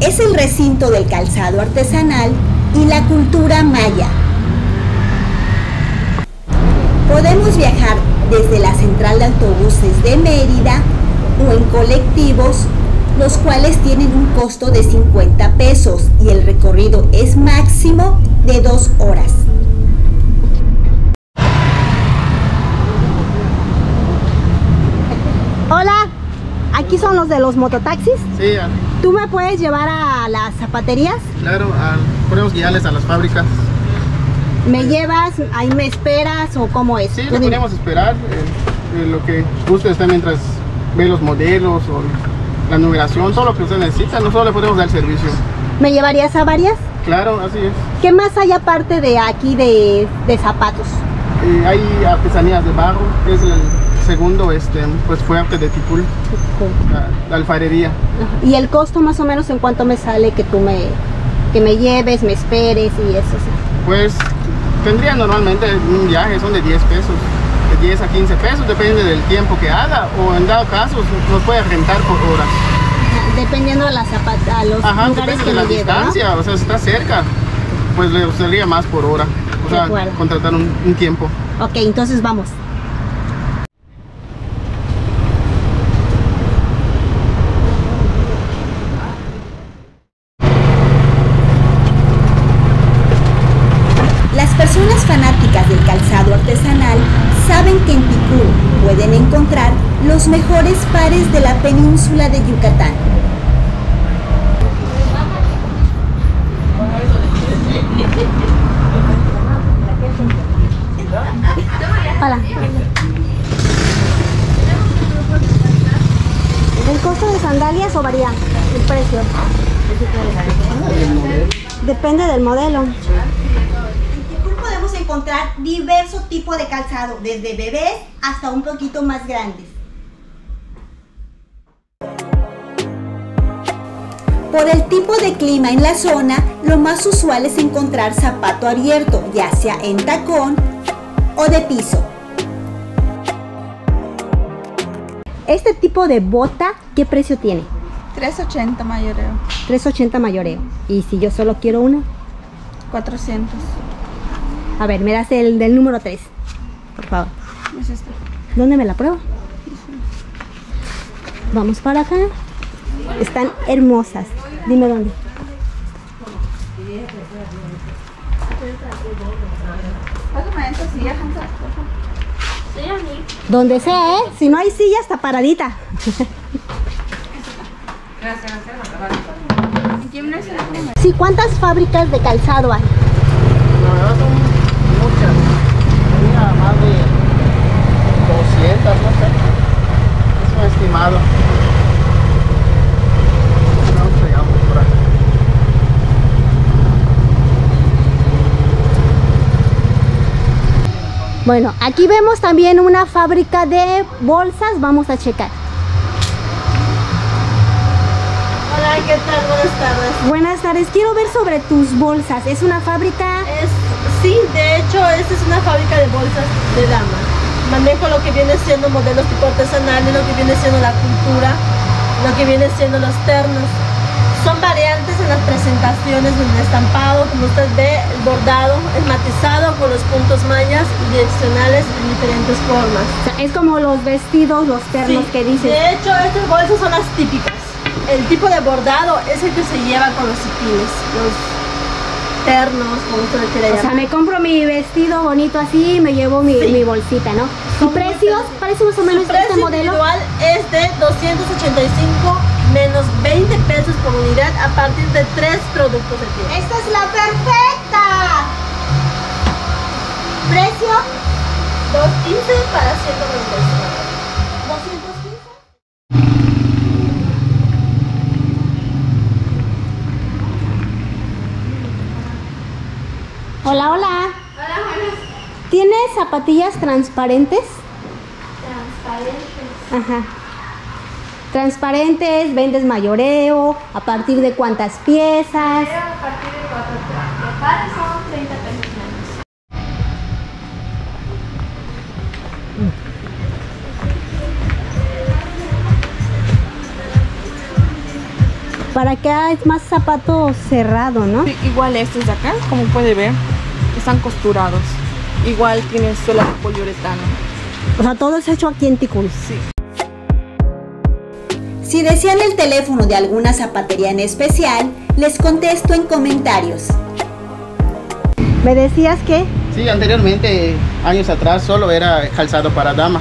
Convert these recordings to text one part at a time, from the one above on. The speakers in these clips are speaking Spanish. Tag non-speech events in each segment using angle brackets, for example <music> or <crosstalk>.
Es el recinto del calzado artesanal y la cultura maya. Podemos viajar desde la central de autobuses de Mérida o en colectivos, los cuales tienen un costo de 50 pesos y el recorrido es máximo de dos horas. Hola, los de los mototaxis. Sí, ¿Tú me puedes llevar a las zapaterías? claro, podemos guiarles a las fábricas. ¿Me llevas? ¿Ahí me esperas o cómo es? Sí, lo podemos esperar, eh, eh, lo que usted mientras ve los modelos o la numeración, todo lo que usted necesita, nosotros le podemos dar servicio. ¿Me llevarías a varias? Claro, así es. ¿Qué más hay aparte de aquí de, de zapatos? Eh, hay artesanías de barro, que es el segundo este, pues, fuerte de Ticul, la, alfarería. ¿Y el costo más o menos en cuánto me sale que tú me, que me lleves, me esperes y eso? sí? Pues tendría normalmente un viaje, son de 10 pesos, de 10 a 15 pesos, depende del tiempo que haga, o en dado caso nos puede rentar por horas. Dependiendo de la zapata, a los Ajá, lugares que de la distancia, o sea, si está cerca, pues le saldría más por hora. O sea, contratar un, un tiempo. Ok, entonces vamos. Las personas fanáticas del calzado artesanal saben que en Ticul pueden encontrar los mejores pares de la península de Yucatán. Hola. ¿El costo de sandalias o varía el precio? Depende del modelo. Podemos encontrar diversos tipos de calzado, desde bebés hasta un poquito más grandes. Por el tipo de clima en la zona, lo más usual es encontrar zapato abierto, ya sea en tacón o de piso. Este tipo de bota, ¿qué precio tiene? 380 mayoreo, 380 mayoreo. Y si yo solo quiero una, 400. a ver, me das el del número 3, por favor. Es esta. ¿Dónde me la pruebo? Vamos para acá. Están hermosas. Dime dónde. Donde sea, ¿eh? Si no hay silla, está paradita. Sí, ¿cuántas fábricas de calzado hay? La verdad son muchas. Tenía más de 200, no sé. Es un estimado. No llegamos por acá. Bueno, aquí vemos también una fábrica de bolsas. Vamos a checar. Hola, ¿qué tal? Buenas tardes. Buenas tardes. Quiero ver sobre tus bolsas. ¿Es una fábrica? Es, sí, de hecho, esta es una fábrica de bolsas de dama. Manejo lo que viene siendo modelos tipo artesanales, lo que viene siendo la cultura, lo que viene siendo los ternos. Son variantes en las presentaciones del estampado, como usted ve, el bordado, el matizado con los puntos mayas y direccionales en diferentes formas. O sea, es como los vestidos, los ternos Sí, que dices. De hecho, estas bolsas son las típicas. El tipo de bordado es el que se lleva con los cipines, los ternos, como usted quiera O sea, llamar. me compro mi vestido bonito así y me llevo mi, Sí. mi bolsita, ¿no? ¿Y precios? Parece más o menos este precio modelo. individual es de 285 menos 20 pesos por unidad a partir de tres productos de piel. ¡Esta es la perfecta! ¿Precio? 215 para 195. 215. Hola, hola. ¿Tienes zapatillas transparentes? Transparentes. Ajá. Transparentes, vendes mayoreo, a partir de cuántas piezas. A partir de 4 de pares son 30 pesos menos. Para acá es más zapato cerrado, ¿no? Sí, igual estos de acá, como puede ver, están costurados. Igual tiene suela de poliuretano. O sea, todo es hecho aquí en Ticul. Sí. Si desean el teléfono de alguna zapatería en especial, les contesto en comentarios. ¿Me decías que? Sí, anteriormente, años atrás, solo era calzado para dama.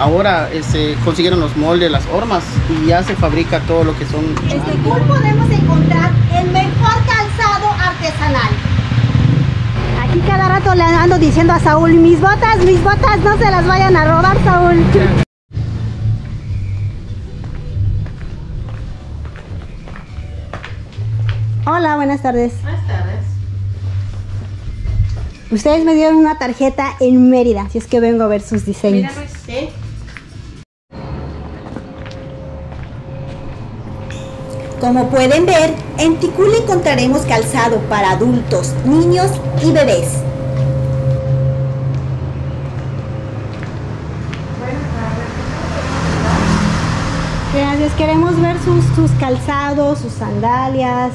Ahora se consiguieron los moldes, las hormas y ya se fabrica todo lo que son. En Ticul podemos encontrar el mejor calzado artesanal. Aquí cada rato le ando diciendo a Saúl, mis botas, mis botas, no se las vayan a robar, Saúl. Hola, buenas tardes. Buenas tardes. Ustedes me dieron una tarjeta en Mérida, si es que vengo a ver sus diseños. Sí. Como pueden ver, en Ticul encontraremos calzado para adultos, niños y bebés. Gracias, queremos ver sus, sus calzados, sus sandalias.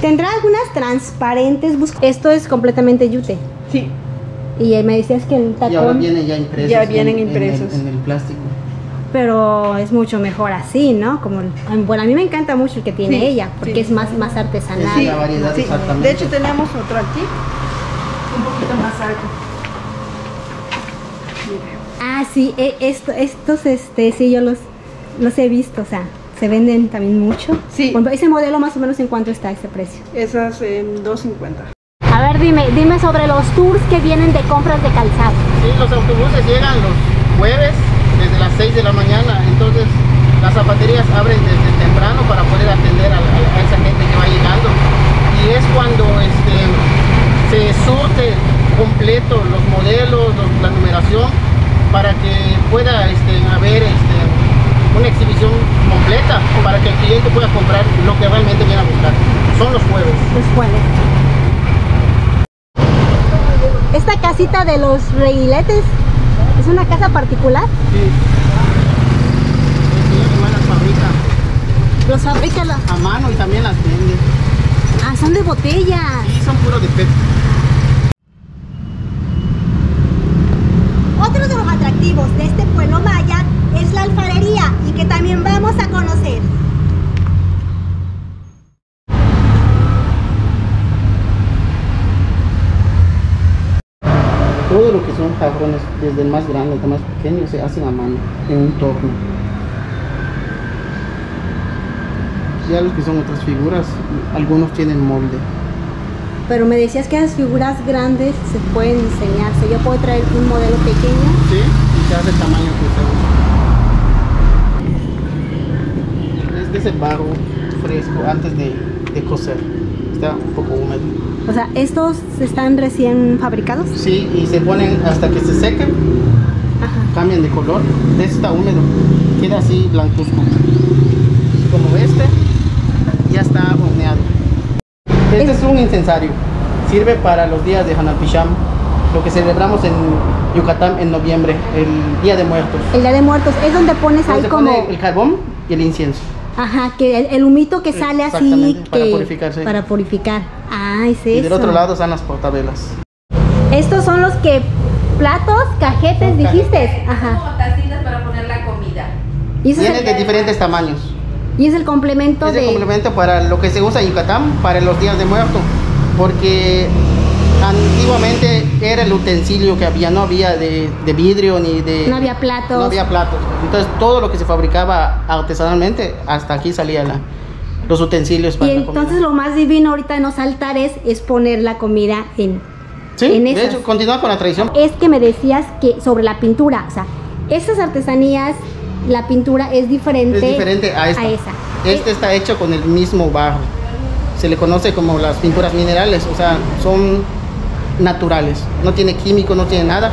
¿Tendrá algunas transparentes? Esto es completamente yute. Sí, Y eh, me decías que el Y ahora tacón, vienen ya impresos. Ya vienen en- en el- impresos. En el, plástico. pero es mucho mejor así, ¿no? Como, el- bueno, a mí me encanta mucho el que tiene Sí, ella, porque sí. es más, más artesanal. Sí. la variedad, sí. exactamente. De hecho tenemos otro aquí, un poquito más alto. Ah, sí, e- esto, estos, este, sí, yo los, los he visto, o sea, se venden también mucho. Sí. Por ese modelo más o menos en cuánto está ese precio. Esas en 2.50. A ver, dime, dime sobre los tours que vienen de compras de calzado. Sí, los autobuses llegan los jueves desde las 6 de la mañana, entonces las zapaterías abren desde temprano para poder atender a, a- a esa gente que va llegando. Y es cuando este, se surte completo los modelos, los- la numeración, para que pueda este, haber este, una exhibición completa, para que el cliente pueda comprar lo que realmente viene a buscar. Son los jueves. Los jueves. Esta casita de los reguiletes es una casa particular. Sí. El señor igual las fabrica Los fabrica la- a mano y también las vende. Ah, son de botella. Y son puro de PET. Otro de los atractivos de este pueblo maya es la alfarería y que también vamos a conocer. Desde el más grande hasta el más pequeño, se hacen a mano, en un torno. Ya los que son otras figuras, algunos tienen molde. Pero me decías que las figuras grandes se pueden diseñar. ¿Se yo puedo traer un modelo pequeño? ¿Sí? Y se hace el tamaño que se usa. Es de ese barro fresco antes de, de coser. Está un poco húmedo. O sea, ¿estos están recién fabricados? Sí, y se ponen hasta que se sequen, Ajá. cambian de color. Este está húmedo, queda así blancuzco. Como este, ya está horneado. Este es un incensario. Sirve para los días de Hanapisham, lo que celebramos en Yucatán en noviembre, el Día de Muertos. El Día de Muertos es donde pones ahí como... pone el carbón y el incienso. Ajá, que el, el humito que sale así... Para que- purificar, sí. Para purificar. Ah, es Y del otro lado están las portavelas. Estos son los que... Platos, cajetes, dijiste. Ajá. Como tacitas para poner la comida. Y, es el, de diferentes tamaños. y es el complemento Es de... el complemento para lo que se usa en Yucatán para los días de muerto, porque antiguamente era el utensilio que había, no había de, de vidrio ni de... No había platos. No había platos. Entonces todo lo que se fabricaba artesanalmente, hasta aquí salían la- los utensilios para Y la comida. entonces lo más divino ahorita en los altares es poner la comida en... Sí, en de hecho, continúa con la tradición. Es que me decías que sobre la pintura, o sea, esas artesanías, la pintura es diferente, Es diferente a esta. esa. Este está hecho con el mismo barro. Se le conoce como las pinturas minerales, o sea, son naturales. No tiene químico, no tiene nada.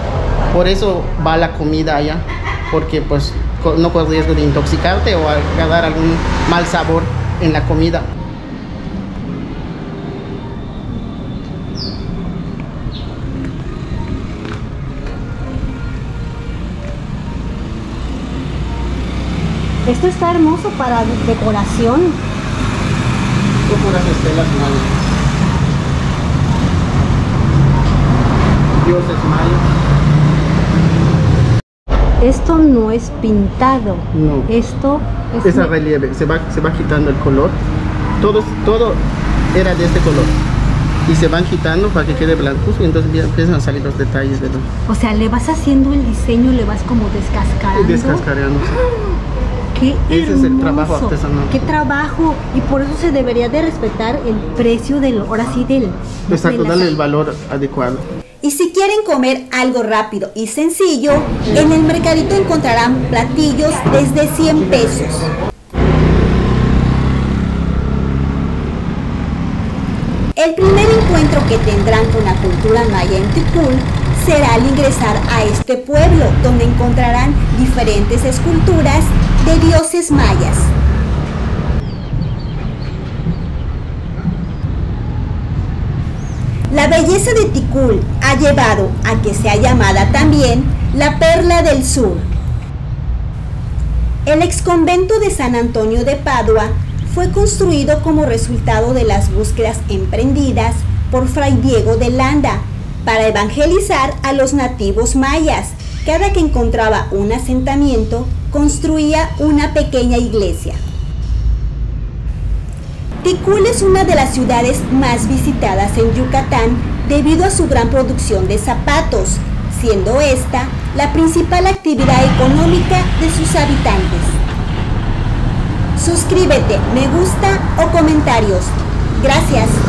Por eso va la comida allá, porque pues no corre riesgo de intoxicarte o dar algún mal sabor en la comida. Esto está hermoso para decoración. Son puras estelas. Dioses mayas. Esto no es pintado. No. Esto es Es a relieve, se va, se va quitando el color. Todo, todo era de este color. Y se van quitando para que quede blanco y entonces ya empiezan a salir los detalles de los O sea, le vas haciendo el diseño, le vas como descascarando. descascareando. <gasps> Qué Ese es el trabajo artesanal. Qué trabajo. Y por eso se debería de respetar el precio del, ahora sí, del... Exacto, de la- darle el valor adecuado. Y si quieren comer algo rápido y sencillo, en el mercadito encontrarán platillos desde 100 pesos. El primer encuentro que tendrán con la cultura maya en Ticul será al ingresar a este pueblo, donde encontrarán diferentes esculturas de dioses mayas. La belleza de Ticul ha llevado a que sea llamada también la Perla del Sur. El exconvento de San Antonio de Padua fue construido como resultado de las búsquedas emprendidas por Fray Diego de Landa para evangelizar a los nativos mayas. Cada que encontraba un asentamiento, construía una pequeña iglesia. Ticul es una de las ciudades más visitadas en Yucatán debido a su gran producción de zapatos, siendo esta la principal actividad económica de sus habitantes. Suscríbete, me gusta o comentarios. Gracias.